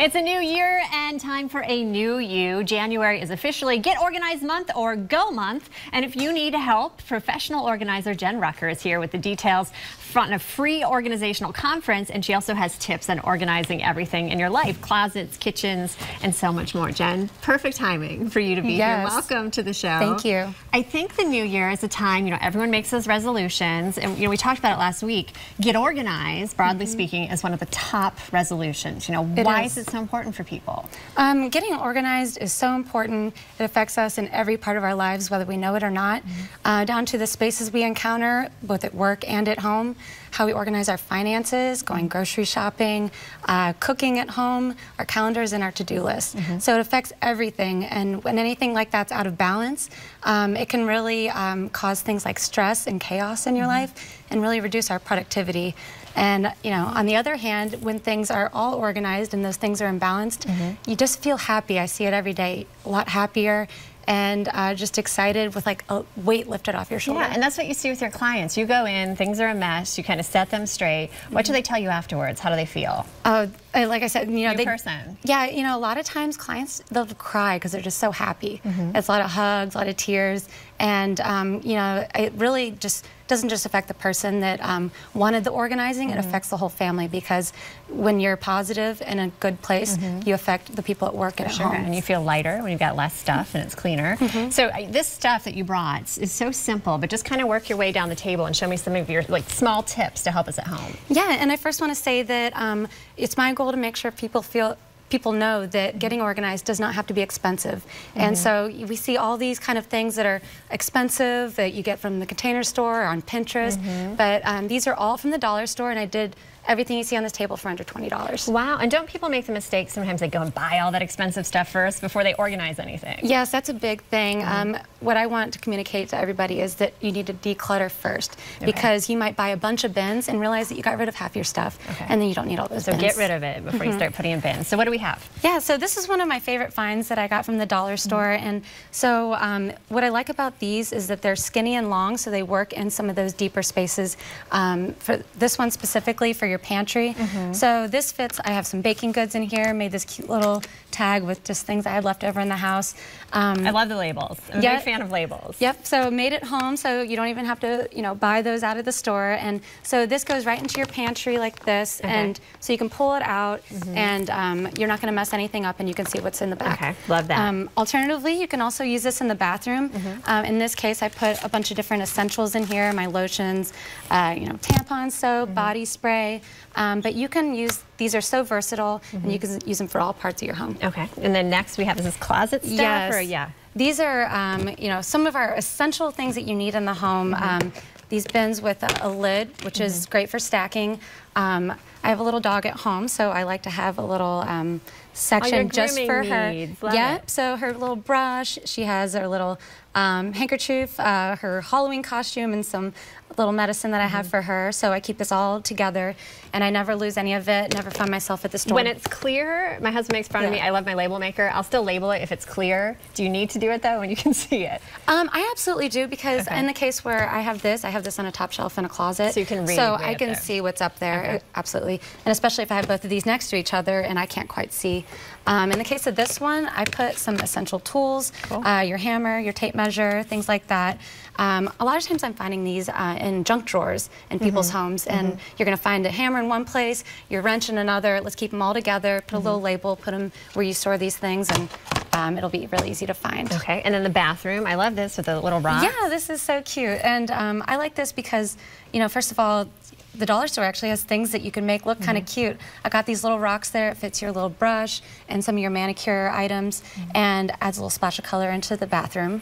It's a new year and time for a new you. January is officially Get Organized Month or Go Month. And if you need help, professional organizer Jen Rucker is here with the details from a free organizational conference. And she also has tips on organizing everything in your life, closets, kitchens, and so much more. Jen, perfect timing for you to be yes. here. Welcome to the show. Thank you. I think the new year is a time, you know, everyone makes those resolutions. And, you know, we talked about it last week. Get organized, broadly mm -hmm. speaking, is one of the top resolutions. You know, it why is. is so important for people? Um, getting organized is so important. It affects us in every part of our lives, whether we know it or not, mm -hmm. uh, down to the spaces we encounter, both at work and at home, how we organize our finances, going grocery shopping, uh, cooking at home, our calendars, and our to-do list. Mm -hmm. So it affects everything. And when anything like that's out of balance, um, it can really um, cause things like stress and chaos in your mm -hmm. life and really reduce our productivity. And, you know, on the other hand, when things are all organized and those things are imbalanced, mm -hmm. you just feel happy. I see it every day, a lot happier and uh, just excited with like a weight lifted off your shoulder. Yeah, and that's what you see with your clients. You go in, things are a mess, you kind of set them straight. What mm -hmm. do mm-hmm. they tell you afterwards? How do they feel? Uh, like I said, you know, New they, person. Yeah, you know, a lot of times clients they'll cry because they're just so happy. Mm -hmm. It's a lot of hugs, a lot of tears, and um, you know, it really just doesn't just affect the person that um, wanted the organizing. Mm -hmm. It affects the whole family because when you're positive in a good place, mm -hmm. you affect the people at work and at sure. home. And you feel lighter when you've got less stuff and it's cleaner. Mm-hmm. So uh, this stuff that you brought is so simple, but just kind of work your way down the table and show me some of your like small tips to help us at home. Yeah, and I first want to say that um, it's my goal to make sure people feel people know that getting organized does not have to be expensive. Mm -hmm. And mm-hmm. so we see all these kind of things that are expensive that you get from the container store or on Pinterest, mm -hmm. but um, these are all from the dollar store and I did everything you see on this table for under $20. Wow, and don't people make the mistake sometimes they go and buy all that expensive stuff first before they organize anything? Yes, that's a big thing. Mm -hmm. um, what I want to communicate to everybody is that you need to declutter first okay. because you might buy a bunch of bins and realize that you got rid of half your stuff okay. and then you don't need all those so bins. get rid of it before mm -hmm. you mm-hmm. start putting in bins. So what do we have? Yeah, so this is one of my favorite finds that I got from the dollar mm-hmm. store. Mm -hmm. And so um, what I like about these is that they're skinny and long so they work in some of those deeper spaces. Um, for this one specifically for your pantry. Mm -hmm. So this fits, I have some baking goods in here, made this cute little tag with just things I had left over in the house. Um, I love the labels. I'm yeah, a big fan of labels. Yep, so made it home so you don't even have to, you know, buy those out of the store. And so this goes right into your pantry like this. Okay. And so you can pull it out mm -hmm. and um, you're not going to mess anything up and you can see what's in the back. Okay, love that. Um, alternatively, you can also use this in the bathroom. Mm -hmm. in this case, I put a bunch of different essentials in here, my lotions, uh, you know, tampon soap, mm -hmm. body spray. Um, but you can use these are so versatile, mm -hmm. and you mm-hmm. can use them for all parts of your home. Okay. And then next we have this closet stuff? Yes. Or, yeah. These are, um, you know, some of our essential things that you need in the home. Mm -hmm. um, these bins with a, a lid, which mm -hmm. is mm-hmm. great for stacking. Um, I have a little dog at home, so I like to have a little um, section just for her. Love yeah, it. so her little brush, she has her little um, handkerchief, uh, her Halloween costume, and some little medicine that I have mm -hmm. for her. So I keep this all together, and I never lose any of it. Never find myself at the store. When it's clear, my husband makes fun yeah. of me. I love my label maker. I'll still label it if it's clear. Do you need to do it though when you can see it? Um, I absolutely do because okay. in the case where I have this, I have this on a top shelf in a closet. So you can read. So I can see what's up there. Okay. Absolutely, and especially if I have both of these next to each other and I can't quite see. Um, in the case of this one, I put some essential tools, cool. uh, your hammer, your tape measure, things like that. Um, a lot of times I'm finding these uh, in junk drawers in people's mm -hmm. homes, and mm -hmm. you're going to find a hammer in one place, your wrench in another. Let's keep them all together, put mm -hmm. a little mm-hmm. label, put them where you store these things, and um, it'll be really easy to find. Okay, and then the bathroom. I love this with the little rocks. Yeah, this is so cute, and um, I like this because, you know, first of all, the dollar store actually has things that you can make look mm -hmm. kind of cute. I got these little rocks there. It fits your little brush and some of your manicure items mm -hmm. and adds a little splash of color into the bathroom.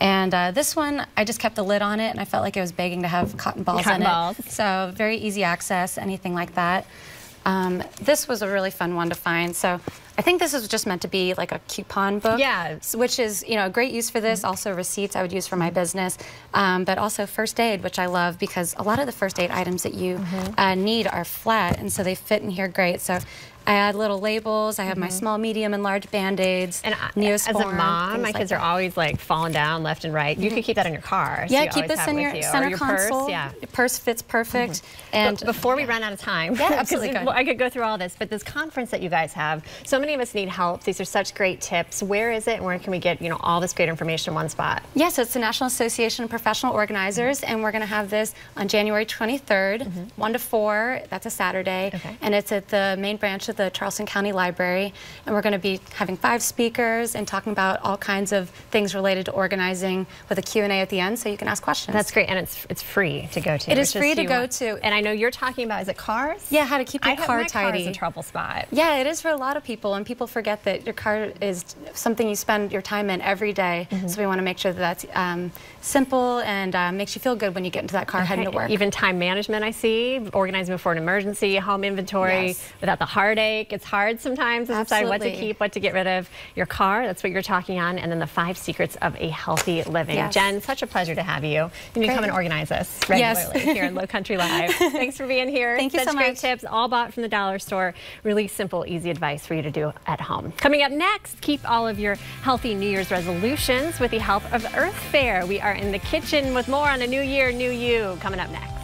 And uh, this one, I just kept the lid on it, and I felt like it was begging to have cotton balls cotton in balls. it. So very easy access, anything like that. Um, this was a really fun one to find. So I think this is just meant to be like a coupon book. Yeah. Which is, you know, a great use for this. Mm-hmm. Also receipts I would use for my business. Um, but also first aid, which I love because a lot of the first aid items that you mm -hmm. uh, need are flat and so they fit in here great. So I add little labels. I have my mm-hmm. small, medium, and large band-aids. And I- Neosporin, as a mom, my kids are always like falling down left and right. You mm-hmm. could keep that in your car. so Yeah, you keep this in your you. Center your console. Purse, yeah. Your purse fits perfect. Mm-hmm. And But before we run out of time, Yeah, absolutely. I could go through all this, but this conference that you guys have, so many of us need help. These are such great tips. Where is it, and where can we get you know all this great information in one spot? Yeah, so it's the National Association of Professional Organizers, and we're going to have this on January 23rd, 1 to 4. That's a Saturday. Okay. And it's at the main branch of the Charleston County Library. And we're going to be having five speakers and talking about all kinds of things related to organizing with a Q&A at the end, so you can ask questions. That's great, and it's it's free to go to. It is free to go want- to. And I know you're talking about is it cars? Yeah, how to keep your I car my car tidy. is a trouble spot. Yeah, it is for a lot of people, and people forget that your car is something you spend your time in every day. Mm-hmm. So we want to make sure that that's um, simple and uh, makes you feel good when you get into that car heading to work. Even time management, I see, organizing before an emergency, home inventory, Yes. without the heartache. It's hard sometimes to decide what to keep, what to get rid of. Your car, that's what you're talking on, and then the five secrets of a healthy living. Yes. Jen, such a pleasure to have you. Can you come and organize us Yes. regularly here in Lowcountry Live. Thanks for being here. Thank you such so great much. tips, all bought from the dollar store. Really simple, easy advice for you to do at home. Coming up next, keep all of your healthy New Year's resolutions with the help of Earth Fare. We are in the kitchen with more on a new year, new you coming up next.